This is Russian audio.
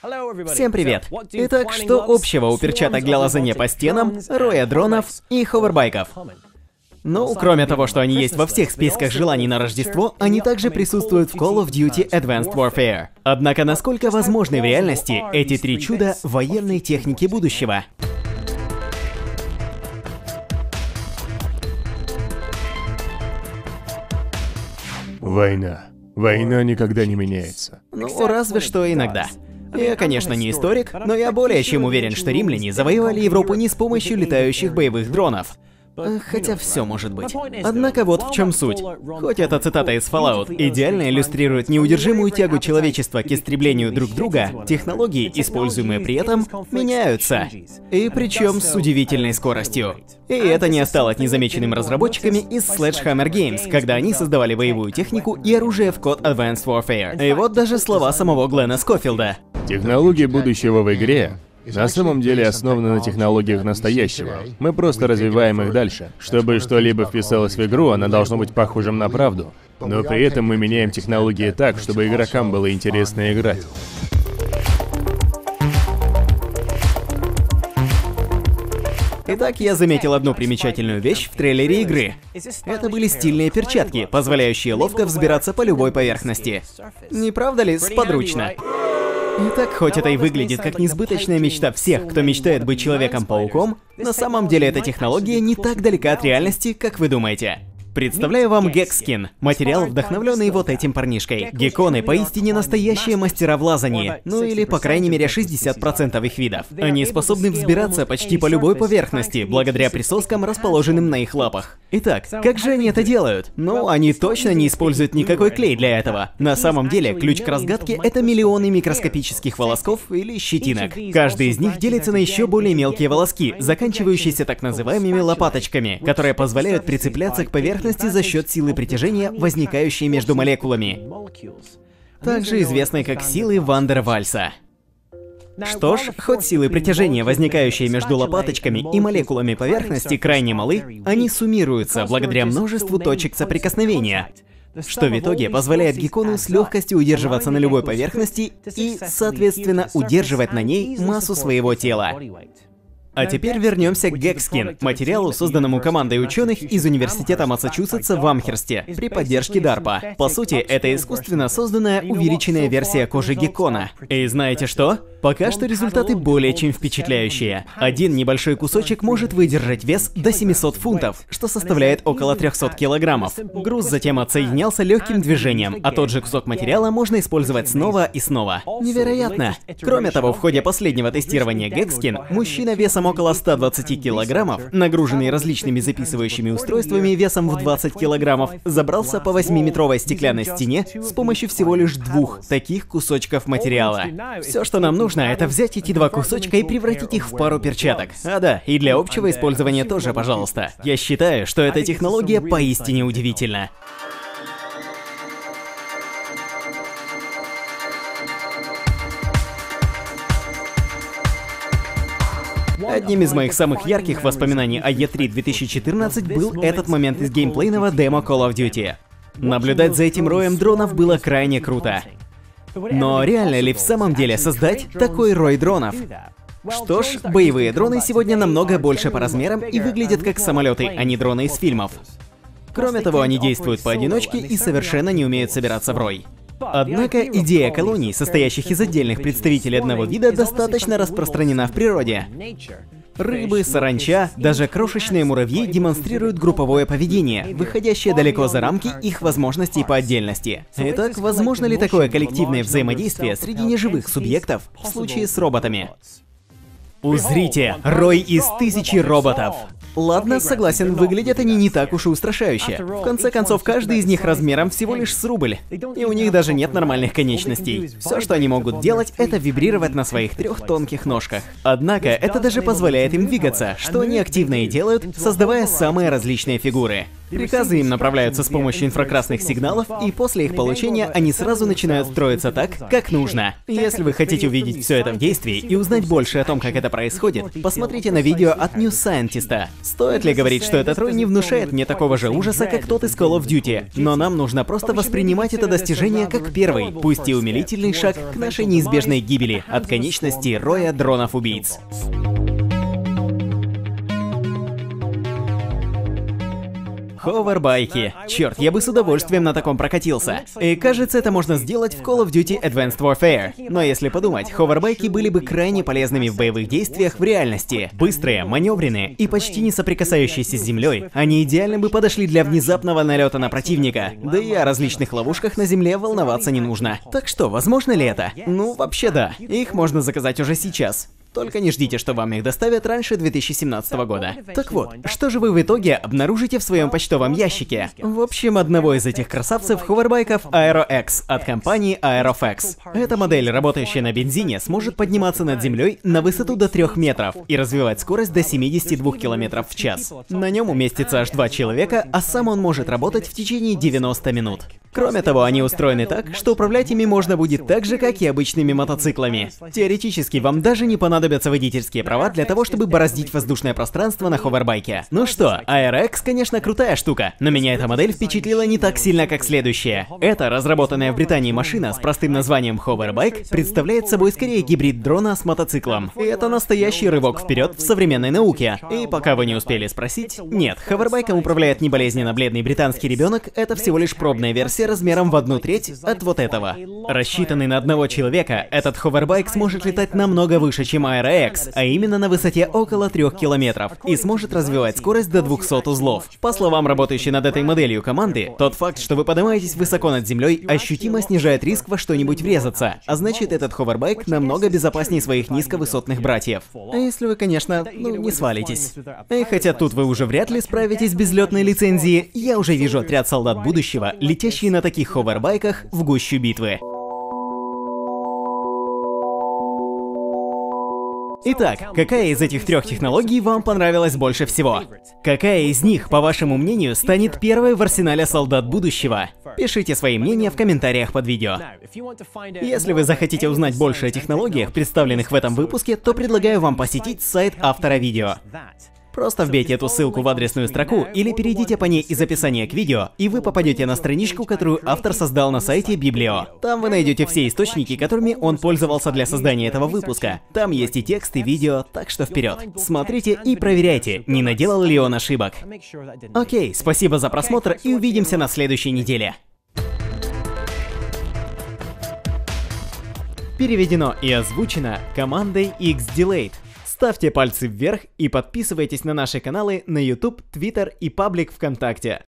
Всем привет! Итак, что общего у перчаток для лазания по стенам, роя дронов и ховербайков? Ну, кроме того, что они есть во всех списках желаний на Рождество, они также присутствуют в Call of Duty Advanced Warfare. Однако, насколько возможны в реальности эти три чуда военной техники будущего? Война. Война никогда не меняется. Ну, разве что иногда. Я, конечно, не историк, но я более чем уверен, что римляне завоевали Европу не с помощью летающих боевых дронов. Хотя все может быть. Однако вот в чем суть. Хоть эта цитата из Fallout идеально иллюстрирует неудержимую тягу человечества к истреблению друг друга, технологии, используемые при этом, меняются. И причем с удивительной скоростью. И это не осталось незамеченным разработчиками из Sledgehammer Games, когда они создавали боевую технику и оружие в код Advanced Warfare. И вот даже слова самого Глена Скофилда. Технологии будущего в игре на самом деле основаны на технологиях настоящего. Мы просто развиваем их дальше. Чтобы что-либо вписалось в игру, она должно быть похожим на правду. Но при этом мы меняем технологии так, чтобы игрокам было интересно играть. Итак, я заметил одну примечательную вещь в трейлере игры. Это были стильные перчатки, позволяющие ловко взбираться по любой поверхности. Не правда ли, сподручно? Итак, хоть это и выглядит как несбыточная мечта всех, кто мечтает быть Человеком-пауком, на самом деле эта технология не так далека от реальности, как вы думаете. Представляю вам Гекскин, материал, вдохновленный вот этим парнишкой. Гекконы поистине настоящие мастера в лазании, ну или по крайней мере 60% их видов. Они способны взбираться почти по любой поверхности, благодаря присоскам, расположенным на их лапах. Итак, как же они это делают? Ну, они точно не используют никакой клей для этого. На самом деле, ключ к разгадке — это миллионы микроскопических волосков или щетинок. Каждый из них делится на еще более мелкие волоски, заканчивающиеся так называемыми лопаточками, которые позволяют прицепляться к поверхности поверхности за счет силы притяжения, возникающей между молекулами, также известной как силы Вандер Вальса. Что ж, хоть силы притяжения, возникающие между лопаточками и молекулами поверхности, крайне малы, они суммируются благодаря множеству точек соприкосновения, что в итоге позволяет геккону с легкостью удерживаться на любой поверхности и, соответственно, удерживать на ней массу своего тела. А теперь вернемся к Гекскин, материалу, созданному командой ученых из Университета Массачусетса в Амхерсте при поддержке DARPA. По сути, это искусственно созданная увеличенная версия кожи геккона. И знаете что? Пока что результаты более чем впечатляющие. Один небольшой кусочек может выдержать вес до 700 фунтов, что составляет около 300 килограммов. Груз затем отсоединялся легким движением, а тот же кусок материала можно использовать снова и снова. Невероятно! Кроме того, в ходе последнего тестирования Гекскин, мужчина весом около 120 килограммов, нагруженный различными записывающими устройствами весом в 20 килограммов, забрался по 8-метровой стеклянной стене с помощью всего лишь двух таких кусочков материала. Все, что нам нужно, это взять эти два кусочка и превратить их в пару перчаток. А да, и для общего использования тоже, пожалуйста. Я считаю, что эта технология поистине удивительна. Одним из моих самых ярких воспоминаний о E3 2014 был этот момент из геймплейного демо Call of Duty. Наблюдать за этим роем дронов было крайне круто. Но реально ли в самом деле создать такой рой дронов? Что ж, боевые дроны сегодня намного больше по размерам и выглядят как самолеты, а не дроны из фильмов. Кроме того, они действуют поодиночке и совершенно не умеют собираться в рой. Однако идея колоний, состоящих из отдельных представителей одного вида, достаточно распространена в природе. Рыбы, саранча, даже крошечные муравьи демонстрируют групповое поведение, выходящее далеко за рамки их возможностей по отдельности. Итак, возможно ли такое коллективное взаимодействие среди неживых субъектов в случае с роботами? Узрите, рой из тысячи роботов. Ладно, согласен, выглядят они не так уж и устрашающе. В конце концов, каждый из них размером всего лишь с рубль. И у них даже нет нормальных конечностей. Все, что они могут делать, это вибрировать на своих трех тонких ножках. Однако, это даже позволяет им двигаться, что они активно и делают, создавая самые различные фигуры. Приказы им направляются с помощью инфракрасных сигналов, и после их получения они сразу начинают строиться так, как нужно. Если вы хотите увидеть все это в действии и узнать больше о том, как это происходит, посмотрите на видео от New Scientist. Стоит ли говорить, что этот рой не внушает мне такого же ужаса, как тот из Call of Duty, но нам нужно просто воспринимать это достижение как первый, пусть и умилительный шаг к нашей неизбежной гибели от конечности роя дронов-убийц. Ховербайки. Черт, я бы с удовольствием на таком прокатился. И кажется, это можно сделать в Call of Duty Advanced Warfare. Но если подумать, ховербайки были бы крайне полезными в боевых действиях в реальности. Быстрые, маневренные и почти не соприкасающиеся с землей, они идеально бы подошли для внезапного налета на противника. Да и о различных ловушках на земле волноваться не нужно. Так что, возможно ли это? Ну, вообще да. Их можно заказать уже сейчас. Только не ждите, что вам их доставят раньше 2017 года. Так вот, что же вы в итоге обнаружите в своем почтовом ящике? В общем, одного из этих красавцев ховербайков AeroX от компании AeroFX. Эта модель, работающая на бензине, сможет подниматься над землей на высоту до 3 метров и развивать скорость до 72 км в час. На нем уместится аж два человека, а сам он может работать в течение 90 минут. Кроме того, они устроены так, что управлять ими можно будет так же, как и обычными мотоциклами. Теоретически, вам даже не понадобятся водительские права для того, чтобы бороздить воздушное пространство на ховербайке. Ну что, ARX, конечно, крутая штука, но меня эта модель впечатлила не так сильно, как следующая. Эта, разработанная в Британии машина с простым названием Hoverbike, представляет собой скорее гибрид дрона с мотоциклом. И это настоящий рывок вперед в современной науке. И пока вы не успели спросить, нет, ховербайком управляет не болезненно бледный британский ребенок, это всего лишь пробная версия размером в одну треть от вот этого. Рассчитанный на одного человека, этот ховербайк сможет летать намного выше, чем AeroX, а именно на высоте около 3 километров, и сможет развивать скорость до 200 узлов. По словам работающей над этой моделью команды, тот факт, что вы поднимаетесь высоко над землей, ощутимо снижает риск во что-нибудь врезаться, а значит этот ховербайк намного безопаснее своих низковысотных братьев. А если вы, конечно, ну, не свалитесь. И хотя тут вы уже вряд ли справитесь без летной лицензии, я уже вижу отряд солдат будущего, летящий на таких ховербайках в гущу битвы. Итак, какая из этих трех технологий вам понравилась больше всего? Какая из них, по вашему мнению, станет первой в арсенале солдат будущего? Пишите свои мнения в комментариях под видео. Если вы захотите узнать больше о технологиях, представленных в этом выпуске, то предлагаю вам посетить сайт автора видео. Просто вбейте эту ссылку в адресную строку или перейдите по ней из описания к видео, и вы попадете на страничку, которую автор создал на сайте Библио. Там вы найдете все источники, которыми он пользовался для создания этого выпуска. Там есть и текст, и видео, так что вперед. Смотрите и проверяйте, не наделал ли он ошибок. Окей, спасибо за просмотр и увидимся на следующей неделе. Переведено и озвучено командой X-Delayed. Ставьте пальцы вверх и подписывайтесь на наши каналы на YouTube, Twitter и паблик ВКонтакте.